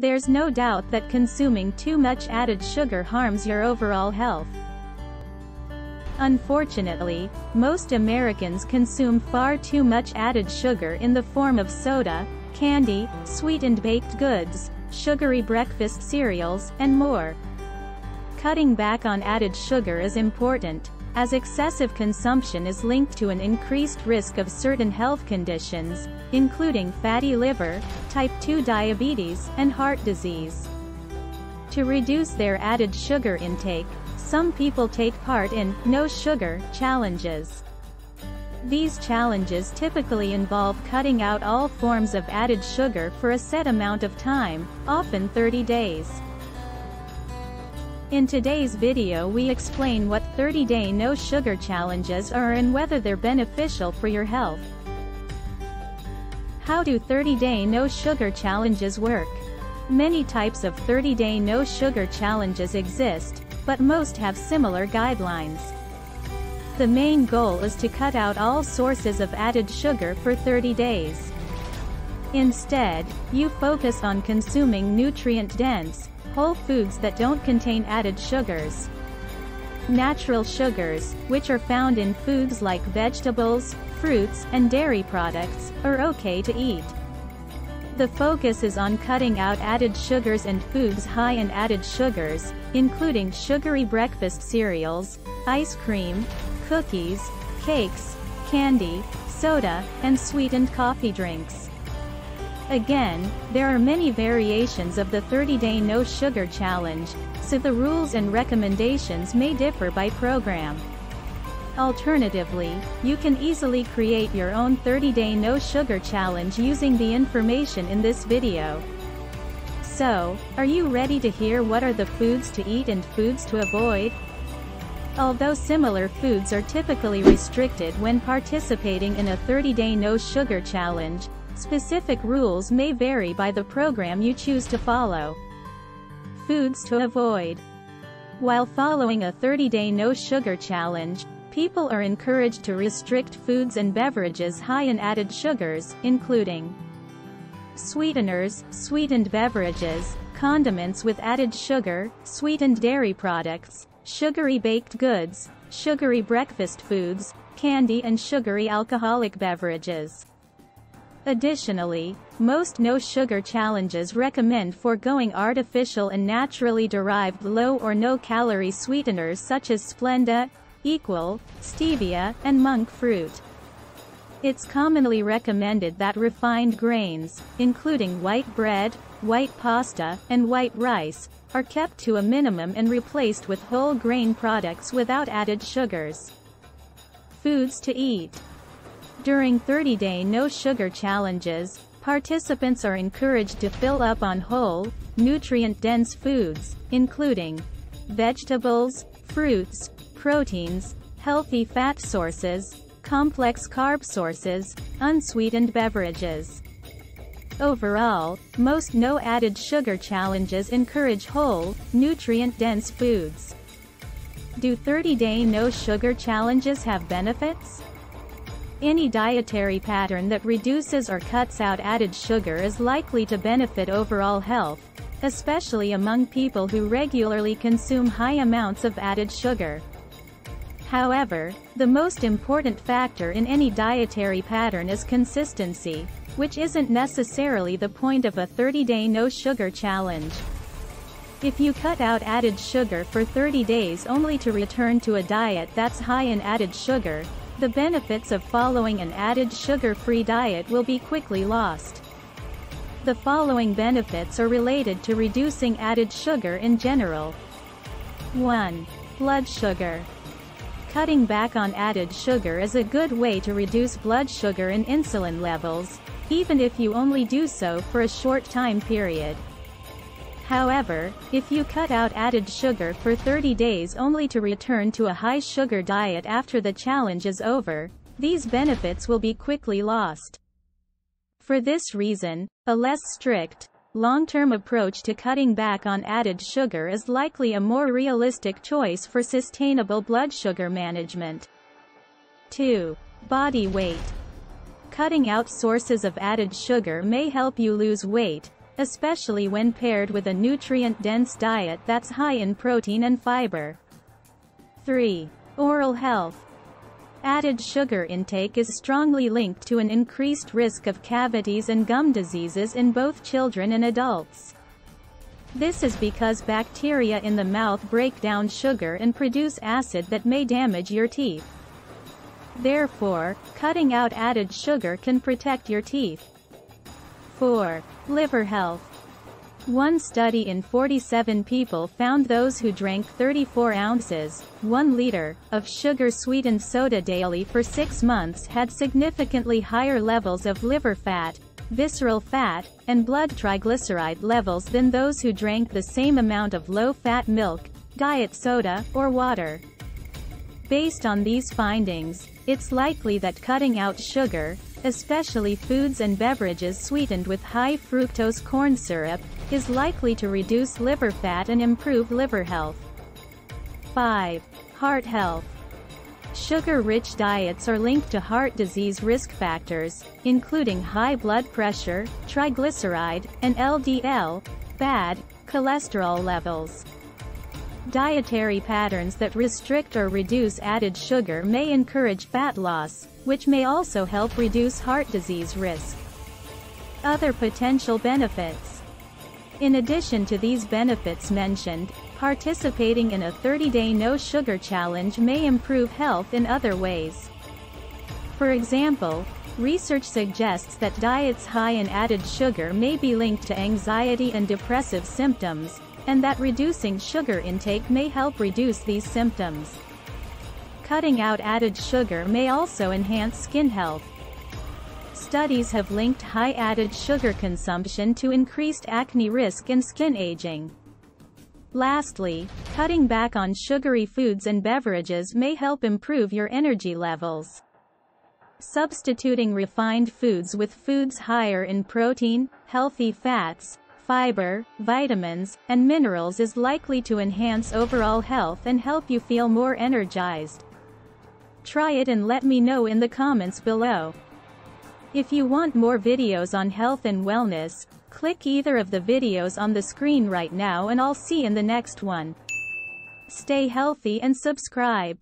There's no doubt that consuming too much added sugar harms your overall health. Unfortunately, most Americans consume far too much added sugar in the form of soda, candy, sweetened baked goods, sugary breakfast cereals, and more. Cutting back on added sugar is important, as excessive consumption is linked to an increased risk of certain health conditions, including fatty liver, type 2 diabetes, and heart disease. To reduce their added sugar intake, some people take part in no sugar challenges. These challenges typically involve cutting out all forms of added sugar for a set amount of time, often 30 days. In today's video we explain what 30-day no-sugar challenges are and whether they're beneficial for your health. How do 30-day no-sugar challenges work? Many types of 30-day no-sugar challenges exist, but most have similar guidelines. The main goal is to cut out all sources of added sugar for 30 days. Instead, you focus on consuming nutrient-dense, whole foods that don't contain added sugars. Natural sugars, which are found in foods like vegetables, fruits, and dairy products, are okay to eat. The focus is on cutting out added sugars and foods high in added sugars, including sugary breakfast cereals, ice cream, cookies, cakes, candy, soda, and sweetened coffee drinks. Again, there are many variations of the 30-day no-sugar challenge, so the rules and recommendations may differ by program. Alternatively, you can easily create your own 30-day no-sugar challenge using the information in this video. So, are you ready to hear what are the foods to eat and foods to avoid? Although similar foods are typically restricted when participating in a 30-day no-sugar challenge, specific rules may vary by the program you choose to follow. Foods to avoid. While following a 30-day no-sugar challenge, People are encouraged to restrict foods and beverages high in added sugars, including sweeteners, sweetened beverages, condiments with added sugar, sweetened dairy products, sugary baked goods, sugary breakfast foods, candy and sugary alcoholic beverages. Additionally, most no-sugar challenges recommend foregoing artificial and naturally derived low or no-calorie sweeteners such as Splenda, Equal, stevia, and monk fruit. It's commonly recommended that refined grains, including white bread, white pasta, and white rice, are kept to a minimum and replaced with whole grain products without added sugars. Foods to eat. During 30-day no-sugar challenges, participants are encouraged to fill up on whole, nutrient-dense foods, including vegetables, fruits, proteins, healthy fat sources, complex carb sources, unsweetened beverages. Overall, most no added sugar challenges encourage whole, nutrient-dense foods. Do 30-day no sugar challenges have benefits? Any dietary pattern that reduces or cuts out added sugar is likely to benefit overall health, especially among people who regularly consume high amounts of added sugar. However, the most important factor in any dietary pattern is consistency, which isn't necessarily the point of a 30-day no-sugar challenge. If you cut out added sugar for 30 days only to return to a diet that's high in added sugar, the benefits of following an added sugar-free diet will be quickly lost. The following benefits are related to reducing added sugar in general. 1. Blood sugar. Cutting back on added sugar is a good way to reduce blood sugar and insulin levels, even if you only do so for a short time period. However, if you cut out added sugar for 30 days only to return to a high sugar diet after the challenge is over, these benefits will be quickly lost. For this reason, a less strict, long-term approach to cutting back on added sugar is likely a more realistic choice for sustainable blood sugar management. 2. Body weight. Cutting out sources of added sugar may help you lose weight, especially when paired with a nutrient-dense diet that's high in protein and fiber. 3. Oral health. Added sugar intake is strongly linked to an increased risk of cavities and gum diseases in both children and adults. This is because bacteria in the mouth break down sugar and produce acid that may damage your teeth. Therefore, cutting out added sugar can protect your teeth. 4. Liver health. One study in 47 people found those who drank 34 ounces, 1 liter, of sugar-sweetened soda daily for six months had significantly higher levels of liver fat, visceral fat, and blood triglyceride levels than those who drank the same amount of low-fat milk, diet soda, or water. Based on these findings, it's likely that cutting out sugar, especially foods and beverages sweetened with high fructose corn syrup, is likely to reduce liver fat and improve liver health. 5. Heart health. Sugar-rich diets are linked to heart disease risk factors, including high blood pressure, triglyceride, and LDL, bad, cholesterol levels. Dietary patterns that restrict or reduce added sugar may encourage fat loss, which may also help reduce heart disease risk. Other potential benefits. In addition to these benefits mentioned, participating in a 30-day no-sugar challenge may improve health in other ways. For example, research suggests that diets high in added sugar may be linked to anxiety and depressive symptoms, and that reducing sugar intake may help reduce these symptoms. Cutting out added sugar may also enhance skin health. Studies have linked high added sugar consumption to increased acne risk and skin aging. Lastly, cutting back on sugary foods and beverages may help improve your energy levels. Substituting refined foods with foods higher in protein, healthy fats, fiber, vitamins, and minerals is likely to enhance overall health and help you feel more energized. Try it and let me know in the comments below. If you want more videos on health and wellness, click either of the videos on the screen right now and I'll see you in the next one. Stay healthy and subscribe.